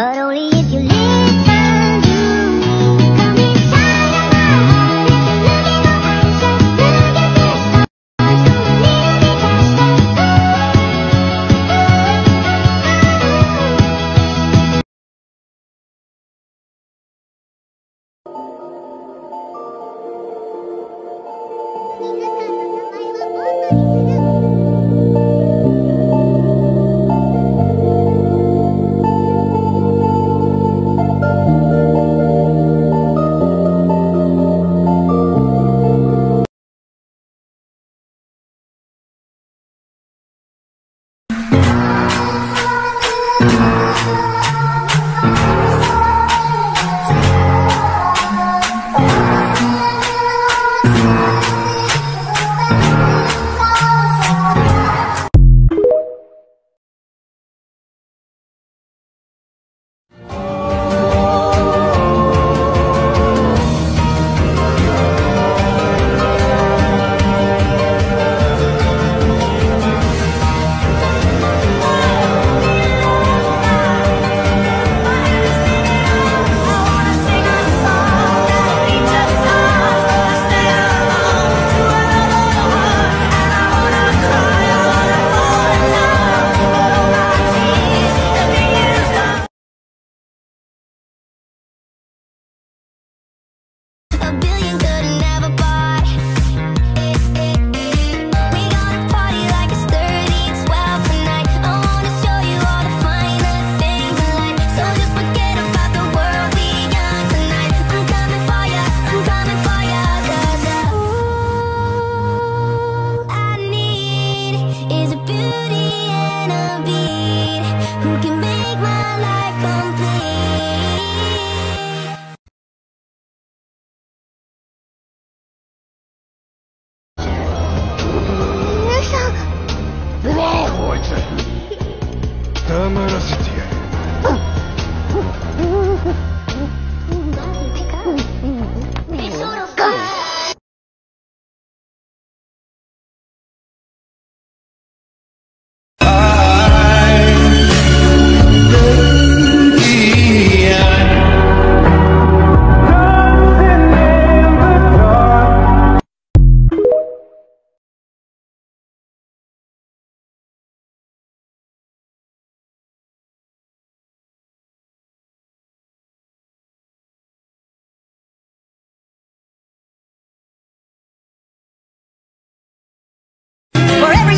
But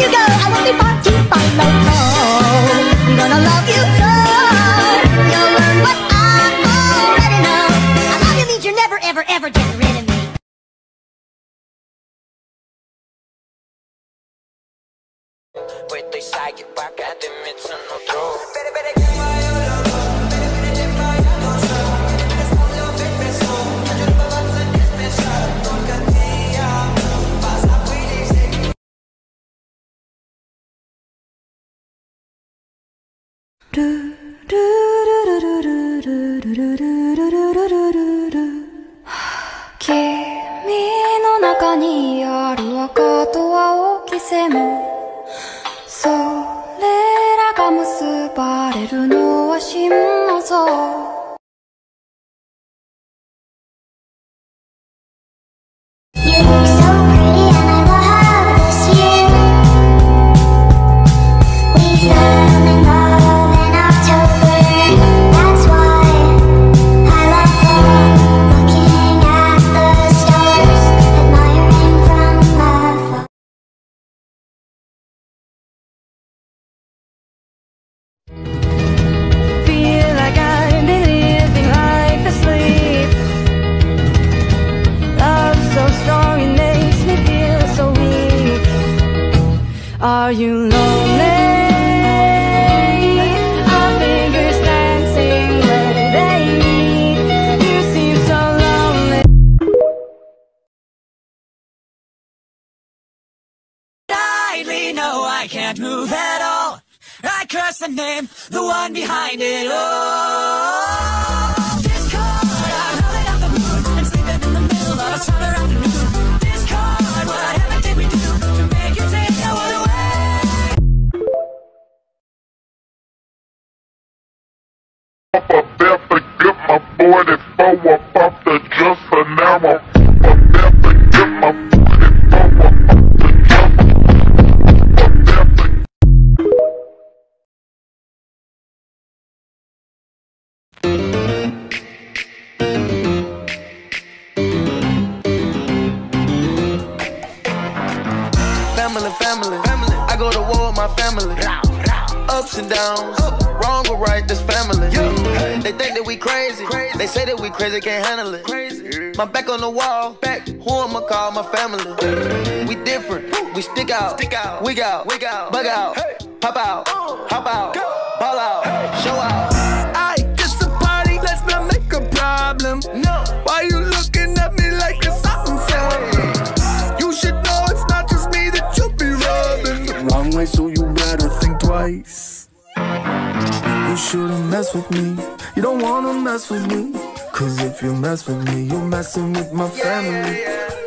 you go, I will be far to follow. I'm gonna love you so. You'll learn what I already know. I love you means you're never, ever, ever getting rid of me. 君の中にある赤とは大きせもそれらが結ばれるのは真の像。Are you lonely? No, I can't move at all. I curse the name, the one behind it all. Get my 44 up the just for now. Crazy, can't handle it. Crazy. My back on the wall, back. Who I'ma call my family? We different, we stick out, stick out, wig out, wig out, bug out, pop out, hop out, ball out, show out. I it's a party, let's not make a problem. No, Why you looking at me like it's something something? You should know it's not just me that you'll be rubbing the wrong way, so you better think twice. You shouldn't mess with me. You don't wanna mess with me. Cause if you mess with me, you're messing with my family.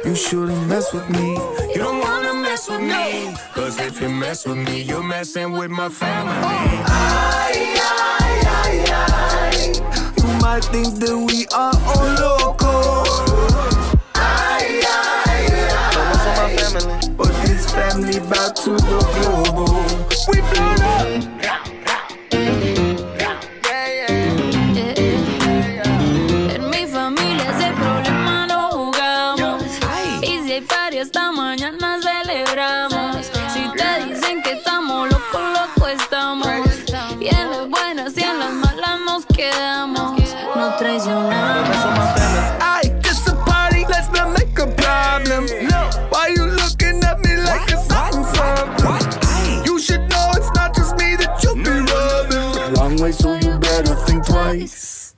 You shouldn't mess with me. You don't wanna mess with me. Cause if you mess with me, you're messing with my family. Oh. You might think that we are all local. so what's on my family? But this family back to the global. We twice.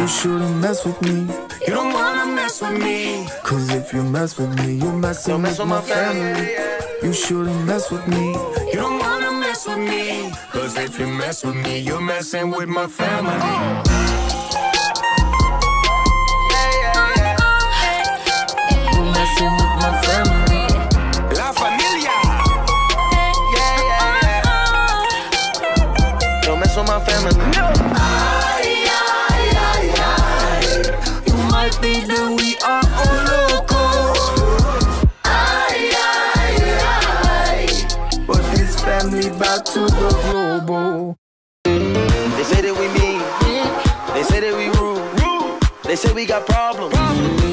You shouldn't mess with me. You don't wanna mess with me. Cause if you mess with me, you're messing Don't mess with with my family. family. You shouldn't mess with me. You don't wanna mess with me. Cause if you mess with me, you're messing with my family. You're Don't mess with my family. You might think that we are all local. But this family back to the global. They say that we mean. They say that we rude. They say we got problems.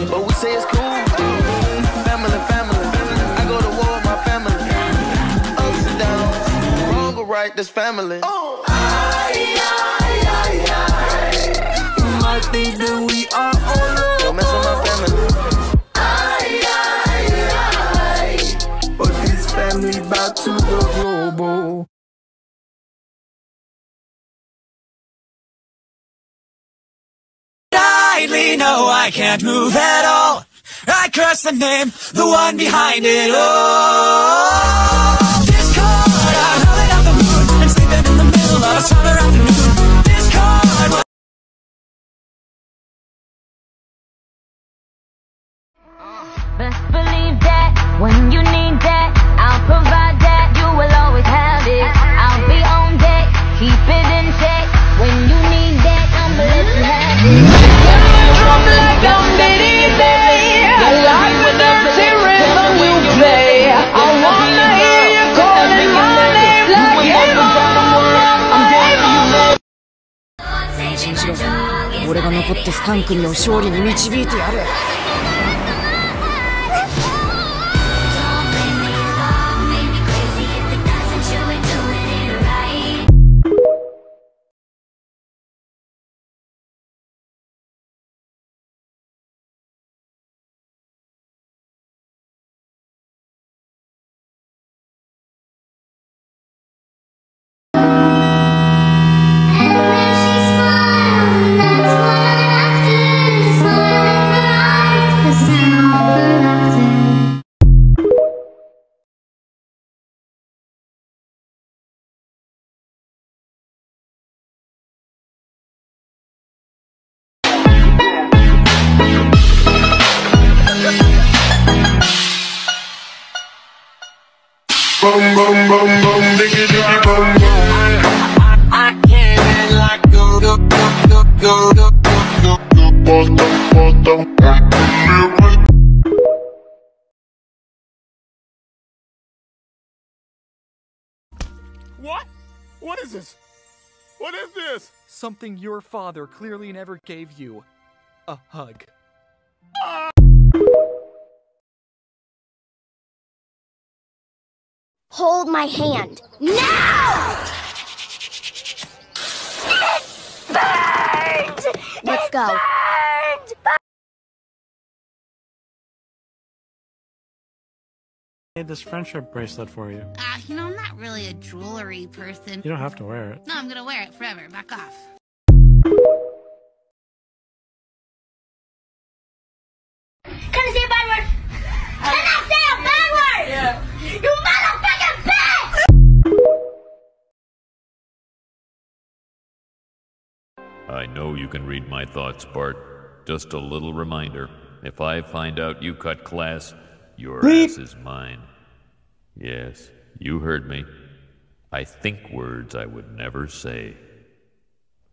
But we say it's cool. Family, family. I go to war with my family. Ups and downs. Wrong or right, this family. You think that we are all Don't mess with my family. local. But this family back to the global. Idly, no, I can't move at all. I curse the name, the one behind it all. パン君の勝利に導いてやる。This? Something your father clearly never gave you. A hug. Hold my hand. Now! It burned! Let's go. Made this friendship bracelet for you. Ah, you know, I'm not really a jewelry person. You don't have to wear it. No, I'm gonna wear it forever. Back off. Can I say a bad word? Can I say a bad word? Yeah. You motherfucking bitch! I know you can read my thoughts, Bart. Just a little reminder. If I find out you cut class, your Bleep. ass is mine. Yes, you heard me. I think words I would never say.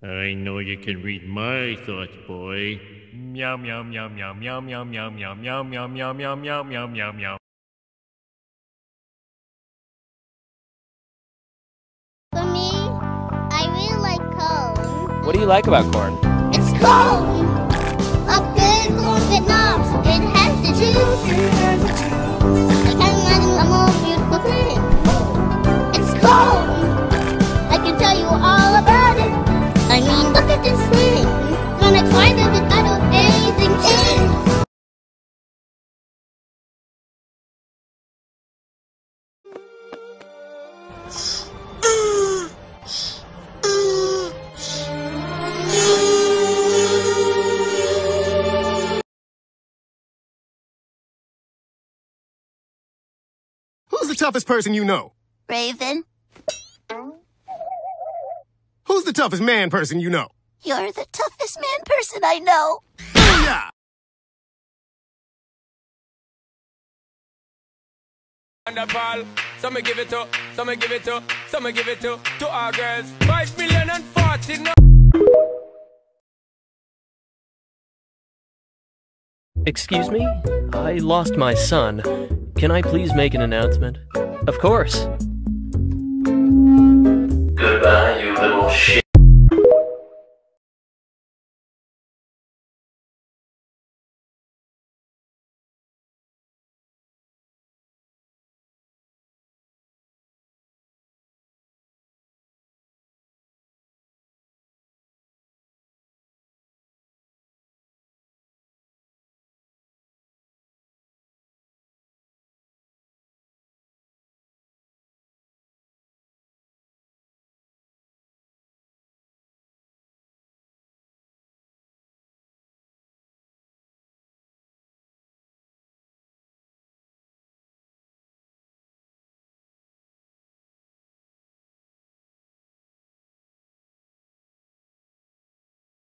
I know you can read my thoughts, boy. Meow meow meow meow meow meow meow meow meow meow meow meow meow meow meow meow. For me, I really like cone. What do you like about corn? It's cone! A good corn Vietnam. It has the juice. The toughest person you know? Raven, Who's the toughest man person you know? you're the toughest man person I know. Booyah! Wonderful. Some me give it to, some me give it to, some me give it to, to our girls. Five million and forty. No- Excuse me? I lost my son. Can I please make an announcement? Of course. Goodbye, you little shit.